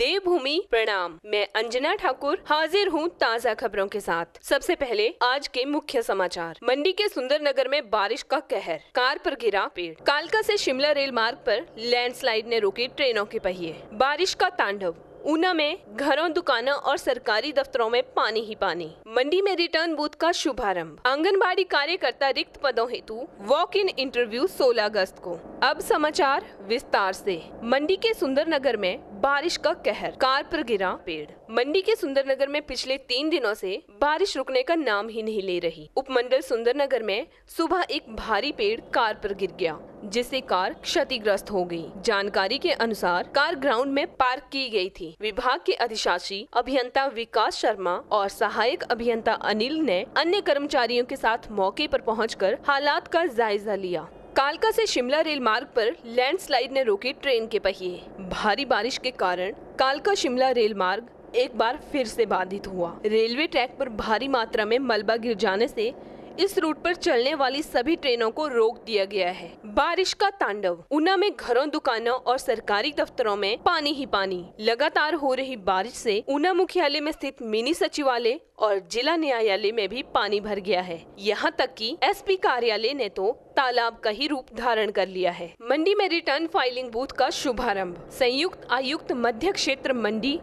देवभूमि प्रणाम। मैं अंजना ठाकुर हाजिर हूँ ताज़ा खबरों के साथ। सबसे पहले आज के मुख्य समाचार। मंडी के सुंदर नगर में बारिश का कहर। कार पर गिरा पेड़। कालका से शिमला रेल मार्ग पर लैंडस्लाइड ने रोकी ट्रेनों के पहिए। बारिश का तांडव। ऊना में घरों, दुकानों और सरकारी दफ्तरों में पानी ही पानी। मंडी में रिटर्न बूथ का शुभारंभ। आंगनबाड़ी कार्यकर्ता रिक्त पदों हेतु वॉक इन इंटरव्यू 16 अगस्त को। अब समाचार विस्तार से। मंडी के सुंदर नगर में बारिश का कहर, कार पर गिरा पेड़। मंडी के सुंदर नगर में पिछले तीन दिनों से बारिश रुकने का नाम ही नहीं ले रही। उपमंडल सुंदर नगर में सुबह एक भारी पेड़ कार पर गिर गया, जिससे कार क्षतिग्रस्त हो गई। जानकारी के अनुसार कार ग्राउंड में पार्क की गई थी। विभाग के अधिशासी अभियंता विकास शर्मा और सहायक अभियंता अनिल ने अन्य कर्मचारियों के साथ मौके पर पहुंचकर हालात का जायजा लिया। कालका से शिमला रेल मार्ग पर लैंडस्लाइड ने रोके ट्रेन के पहिए। भारी बारिश के कारण कालका शिमला रेल मार्ग एक बार फिर से बाधित हुआ। रेलवे ट्रैक पर भारी मात्रा में मलबा गिर जाने से इस रूट पर चलने वाली सभी ट्रेनों को रोक दिया गया है। बारिश का तांडव, ऊना में घरों, दुकानों और सरकारी दफ्तरों में पानी ही पानी। लगातार हो रही बारिश से ऊना मुख्यालय में स्थित मिनी सचिवालय और जिला न्यायालय में भी पानी भर गया है। यहाँ तक कि एसपी कार्यालय ने तो तालाब का ही रूप धारण कर लिया है। मंडी में रिटर्न फाइलिंग बूथ का शुभारंभ। संयुक्त आयुक्त मध्य क्षेत्र मंडी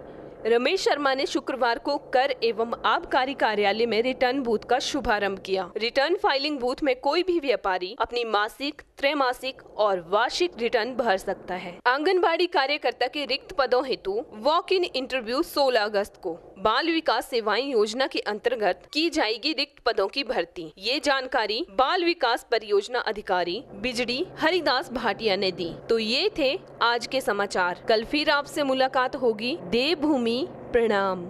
रमेश शर्मा ने शुक्रवार को कर एवं आबकारी कार्यालय में रिटर्न बूथ का शुभारंभ किया। रिटर्न फाइलिंग बूथ में कोई भी व्यापारी अपनी मासिक, त्रैमासिक और वार्षिक रिटर्न भर सकता है। आंगनबाड़ी कार्यकर्ता के रिक्त पदों हेतु वॉक इन इंटरव्यू 16 अगस्त को। बाल विकास सेवाएँ योजना के अंतर्गत की जाएगी रिक्त पदों की भर्ती। ये जानकारी बाल विकास परियोजना अधिकारी बिजड़ी हरिदास भाटिया ने दी। तो ये थे आज के समाचार। कल फिर आपसे मुलाकात होगी। देवभूमि प्रणाम।